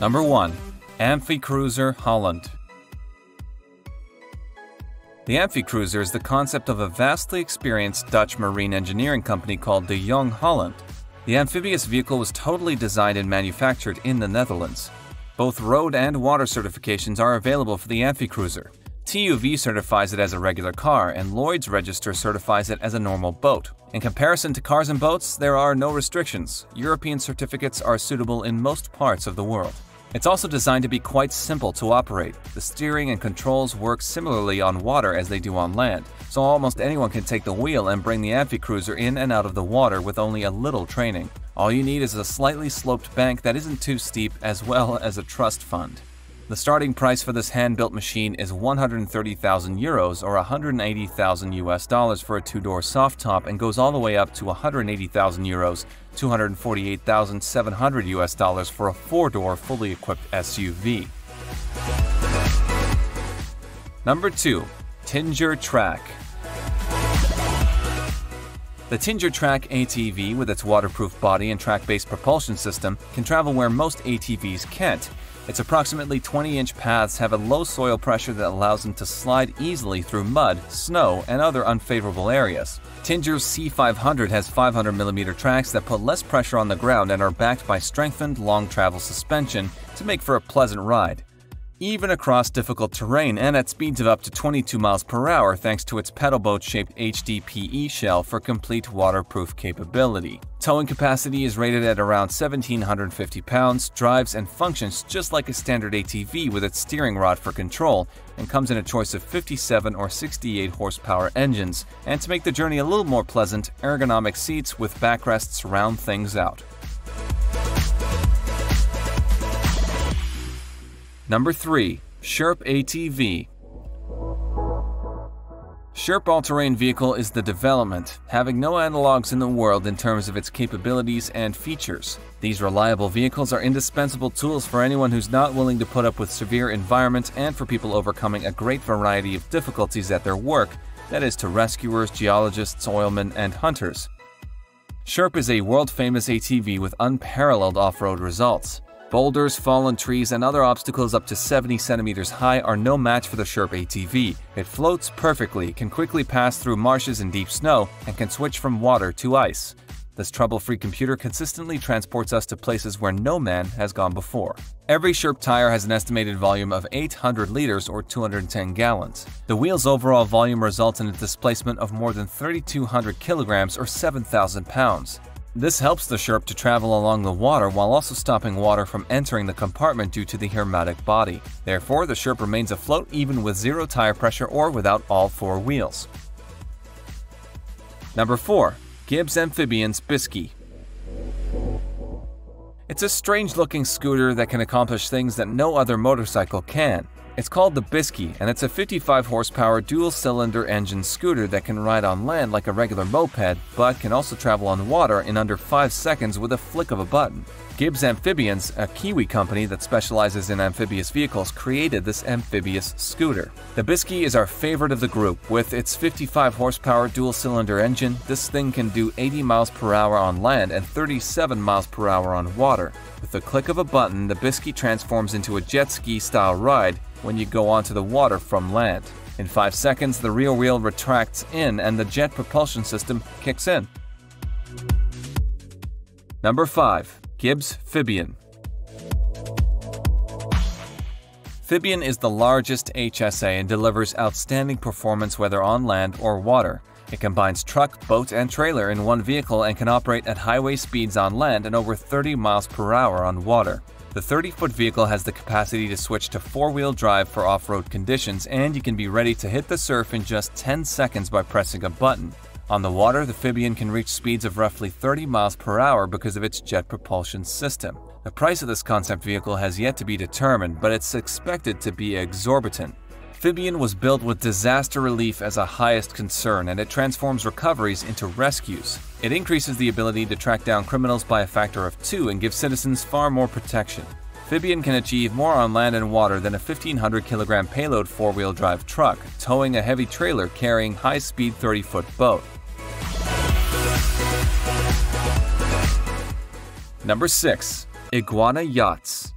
Number 1. Amphicruiser Holland. The Amphicruiser is the concept of a vastly experienced Dutch marine engineering company called De Jong Holland. The amphibious vehicle was totally designed and manufactured in the Netherlands. Both road and water certifications are available for the Amphicruiser. TÜV certifies it as a regular car, and Lloyd's Register certifies it as a normal boat. In comparison to cars and boats, there are no restrictions. European certificates are suitable in most parts of the world. It's also designed to be quite simple to operate. The steering and controls work similarly on water as they do on land, so almost anyone can take the wheel and bring the Amphicruiser in and out of the water with only a little training. All you need is a slightly sloped bank that isn't too steep as well as a trust fund. The starting price for this hand-built machine is 130,000 euros or 180,000 US dollars for a two-door soft top and goes all the way up to 180,000 euros, 248,700 US dollars for a four-door fully equipped SUV. Number 2. Tinger Track the Tinger Track ATV, with its waterproof body and track-based propulsion system, can travel where most ATVs can't, its approximately 20 inch paths have a low soil pressure that allows them to slide easily through mud, snow, and other unfavorable areas. Tinger's C500 has 500mm tracks that put less pressure on the ground and are backed by strengthened long travel suspension to make for a pleasant ride even across difficult terrain and at speeds of up to 22 miles per hour thanks to its pedal boat shaped HDPE shell for complete waterproof capability. Towing capacity is rated at around 1750 pounds, drives and functions just like a standard ATV with its steering rod for control, and comes in a choice of 57 or 68 horsepower engines. And to make the journey a little more pleasant, ergonomic seats with backrests round things out. Number 3. Sherp ATV Sherp all-terrain vehicle is the development, having no analogs in the world in terms of its capabilities and features. These reliable vehicles are indispensable tools for anyone who's not willing to put up with severe environments and for people overcoming a great variety of difficulties at their work, that is to rescuers, geologists, oilmen, and hunters. Sherp is a world-famous ATV with unparalleled off-road results. Boulders, fallen trees, and other obstacles up to 70 centimeters high are no match for the Sherp ATV. It floats perfectly, can quickly pass through marshes and deep snow, and can switch from water to ice. This trouble-free computer consistently transports us to places where no man has gone before. Every Sherp tire has an estimated volume of 800 liters or 210 gallons. The wheel's overall volume results in a displacement of more than 3,200 kilograms or 7,000 pounds. This helps the Sherp to travel along the water while also stopping water from entering the compartment due to the hermetic body. Therefore, the Sherp remains afloat even with zero tire pressure or without all four wheels. Number 4. Gibbs Amphibians Bisky It's a strange-looking scooter that can accomplish things that no other motorcycle can. It's called the Bisky, and it's a 55 horsepower dual cylinder engine scooter that can ride on land like a regular moped, but can also travel on water in under 5 seconds with a flick of a button. Gibbs Amphibians, a Kiwi company that specializes in amphibious vehicles, created this amphibious scooter. The Bisky is our favorite of the group. With its 55 horsepower dual cylinder engine, this thing can do 80 miles per hour on land and 37 miles per hour on water. With the click of a button, the Bisky transforms into a jet ski style ride when you go onto the water from land. In 5 seconds, the rear wheel retracts in and the jet propulsion system kicks in. Number 5. Gibbs Phibian Phibian is the largest HSA and delivers outstanding performance whether on land or water. It combines truck, boat, and trailer in one vehicle and can operate at highway speeds on land and over 30 miles per hour on water. The 30 foot vehicle has the capacity to switch to four wheel drive for off road conditions, and you can be ready to hit the surf in just 10 seconds by pressing a button. On the water, the Phibian can reach speeds of roughly 30 miles per hour because of its jet propulsion system. The price of this concept vehicle has yet to be determined, but it's expected to be exorbitant. Phibian was built with disaster relief as a highest concern, and it transforms recoveries into rescues. It increases the ability to track down criminals by a factor of two and gives citizens far more protection. Phibian can achieve more on land and water than a 1500 kilogram payload four wheel drive truck, towing a heavy trailer carrying high speed 30 foot boat. Number 6. Iguana Yachts.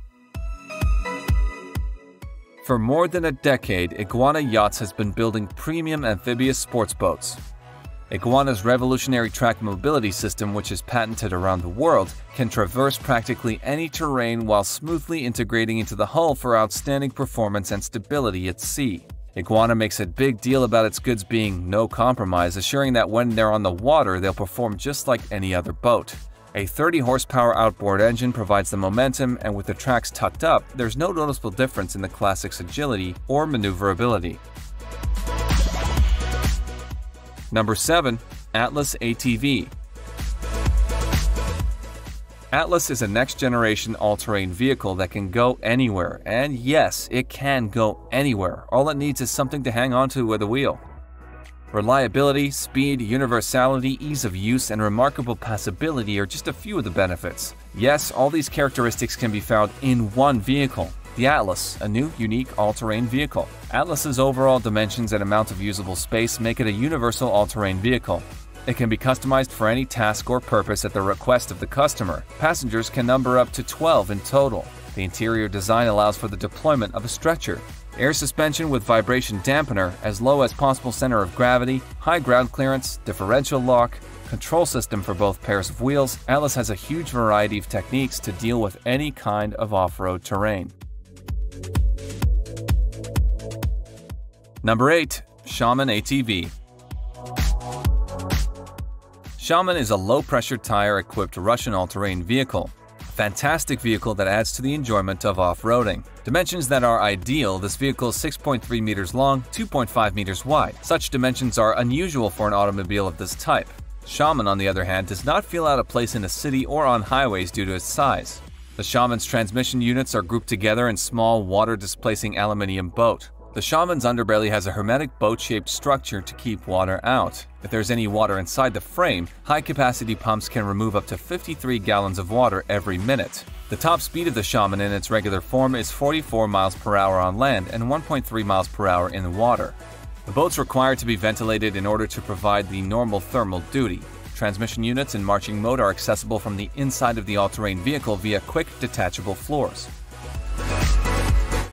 For more than a decade, Iguana Yachts has been building premium amphibious sports boats. Iguana's revolutionary track mobility system, which is patented around the world, can traverse practically any terrain while smoothly integrating into the hull for outstanding performance and stability at sea. Iguana makes a big deal about its goods being no compromise, assuring that when they're on the water, they'll perform just like any other boat. A 30 horsepower outboard engine provides the momentum, and with the tracks tucked up, there's no noticeable difference in the Classic's agility or maneuverability. Number 7. Atlas ATV Atlas is a next-generation all-terrain vehicle that can go anywhere, and yes, it can go anywhere. All it needs is something to hang onto with a wheel. Reliability, speed, universality, ease of use, and remarkable passability are just a few of the benefits. Yes, all these characteristics can be found in one vehicle, the Atlas, a new, unique all-terrain vehicle. Atlas's overall dimensions and amount of usable space make it a universal all-terrain vehicle. It can be customized for any task or purpose at the request of the customer. Passengers can number up to 12 in total. The interior design allows for the deployment of a stretcher. Air suspension with vibration dampener, as low as possible center of gravity, high ground clearance, differential lock, control system for both pairs of wheels, Atlas has a huge variety of techniques to deal with any kind of off-road terrain. Number 8. Shaman ATV Shaman is a low-pressure tire-equipped Russian all-terrain vehicle. Fantastic vehicle that adds to the enjoyment of off-roading. Dimensions that are ideal, this vehicle is 6.3 meters long, 2.5 meters wide. Such dimensions are unusual for an automobile of this type. Shaman, on the other hand, does not feel out of place in a city or on highways due to its size. The Shaman's transmission units are grouped together in small water-displacing aluminium boat. The Shaman's underbelly has a hermetic boat-shaped structure to keep water out. If there's any water inside the frame, high-capacity pumps can remove up to 53 gallons of water every minute. The top speed of the Shaman in its regular form is 44 miles per hour on land and 1.3 miles per hour in the water. The boat's required to be ventilated in order to provide the normal thermal duty. Transmission units in marching mode are accessible from the inside of the all-terrain vehicle via quick detachable floors.